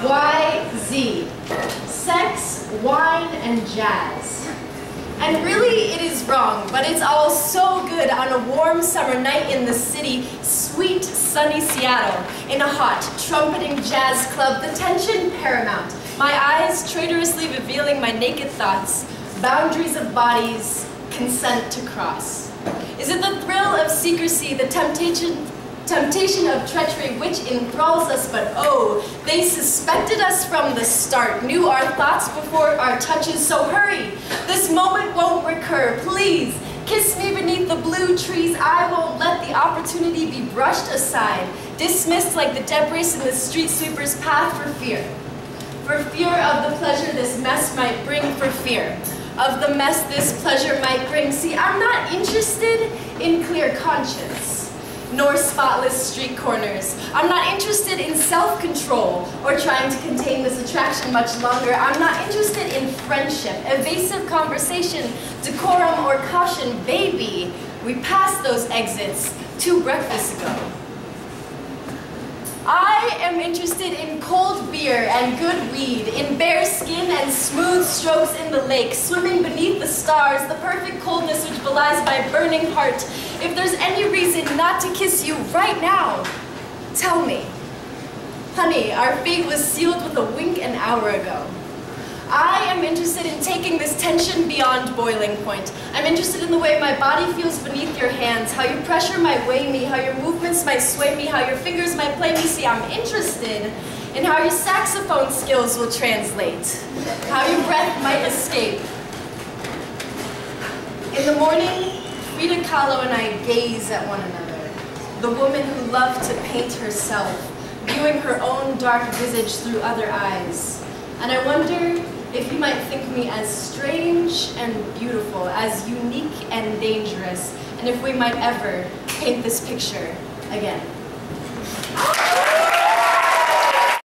YZ. Sex, wine, and jazz. And really, it is wrong, but it's all so good on a warm summer night in the city, sweet, sunny Seattle, in a hot, trumpeting jazz club, the tension paramount, my eyes traitorously revealing my naked thoughts, boundaries of bodies, consent to cross. Is it the thrill of secrecy, the temptation temptation of treachery which enthralls us, but oh, they suspected us from the start, knew our thoughts before our touches, so hurry, this moment won't recur, please, kiss me beneath the blue trees, I won't let the opportunity be brushed aside, dismissed like the debris in the street sweeper's path for fear. For fear of the pleasure this mess might bring, for fear of the mess this pleasure might bring. See, I'm not interested in clear conscience nor spotless street corners. I'm not interested in self-control or trying to contain this attraction much longer. I'm not interested in friendship, evasive conversation, decorum, or caution. Baby, we passed those exits two breakfasts ago. I am interested in cold beer and good weed, in bare skin and smooth strokes in the lake, swimming beneath the stars, the perfect coldness which belies my burning heart. If there's any reason not to kiss you right now, tell me. Honey, our fate was sealed with a wink an hour ago. I am interested in taking this tension beyond boiling point. I'm interested in the way my body feels beneath your hands, how your pressure might weigh me, how your movements might sway me, how your fingers might play me. See, I'm interested in how your saxophone skills will translate, how your breath might escape. In the morning, Frida Kahlo and I gaze at one another, the woman who loved to paint herself, viewing her own dark visage through other eyes. And I wonder if you might think me as strange and beautiful, as unique and dangerous, and if we might ever paint this picture again.